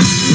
Yeah.